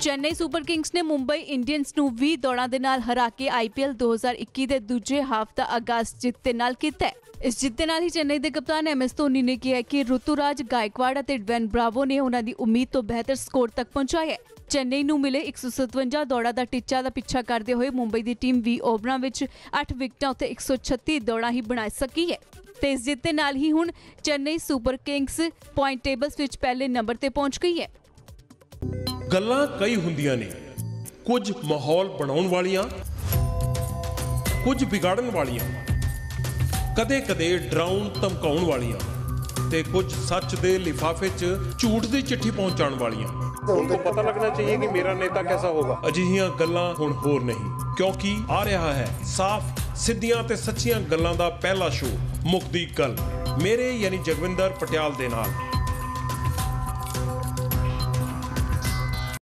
Chennai super Kings ਨੇ Mumbai Indians ਨੂੰ 20 ਦੌੜਾਂ ਦੇ ਨਾਲ ਹਰਾ ਕੇ ਆਈਪੀਐਲ 2021 ਦੇ ਦੂਜੇ ਹਾਫ ਦਾ ਆਗਾਜ਼ ਜਿੱਤ ਦੇ ਨਾਲ ਕੀਤਾ ਹੈ। ਇਸ ਜਿੱਤ ਦੇ ਨਾਲ ਹੀ ਚੇਨਈ ਦੇ ਕਪਤਾਨ ਐਮਐਸ ਧੋਨੀ ਨੇ ਕਿਹਾ ਕਿ ਰੁਤੂਰਾਜ ਗਾਇਕਵਾੜ ਅਤੇ ਡਵੈਨ ਬਰਾਵੋ ਨੇ ਉਹਨਾਂ ਦੀ ਉਮੀਦ ਤੋਂ ਬਿਹਤਰ ਸਕੋਰ ਤੱਕ ਪਹੁੰਚਾਇਆ ਚੇਨਈ ਨੂੰ ਮਿਲੇ 157 ਦੌੜਾਂ ਦਾ ਟੀਚਾ ਦਾ ਪਿੱਛਾ ਕਰਦੇ ਹੋਏ ਮੁੰਬਈ ਦੀ ਟੀਮ 20 ਓਵਰਾਂ ਵਿੱਚ 8 ਵਿਕਟਾਂ ਉੱਤੇ 136 ਦੌੜਾਂ ਹੀ ਬਣਾ ਸਕੀ ਹੈ। ਤੇ ਇਸ ਜਿੱਤ ਦੇ ਨਾਲ ਹੀ ਹੁਣ Chennai Super Kings point tables ਵਿੱਚ ਪਹਿਲੇ ਨੰਬਰ ਤੇ ਪਹੁੰਚ ਗਈ ਹੈ। ਗੱਲਾਂ ਕਈ ਹੁੰਦੀਆਂ ਨੇ। ਕੁਝ ਮਾਹੌਲ ਬਣਾਉਣ ਵਾਲੀਆਂ ਕੁਝ ਵਿਗਾੜਨ ਵਾਲੀਆਂ ਕਦੇ-ਕਦੇ ਡਰਾਉਣ ਧਮਕਾਉਣ ਵਾਲੀਆਂ ਤੇ ਕੁਝ ਸੱਚ ਦੇ ਲਿਫਾਫੇ 'ਚ ਝੂਠ ਦੀ ਚਿੱਠੀ ਪਹੁੰਚਾਉਣ ਵਾਲੀਆਂ। ਉਨ੍ਹਾਂ ਪਤਾ ਲੱਗਣਾ ਚਾਹੀਏ ਕਿ ਮੇਰਾ ਨੇਤਾ ਕਿਹਦਾ ਹੋਗਾ ਅਜਿਹੀਆਂ ਗੱਲਾਂ ਹੁਣ ਹੋਰ ਨਹੀਂ ਕਿਉਂਕਿ ਆ ਰਿਹਾ ਹੈ ਸਾਫ਼ ਸਿੱਧੀਆਂ ਤੇ ਸੱਚੀਆਂ ਗੱਲਾਂ ਦਾ ਪਹਿਲਾ ਸ਼ੋਅ ਮੁਕਦੀ ਕਲ ਮੇਰੇ ਯਾਨੀ ਜਗਵਿੰਦਰ ਪਟਿਆਲ ਦੇ ਨਾਲ।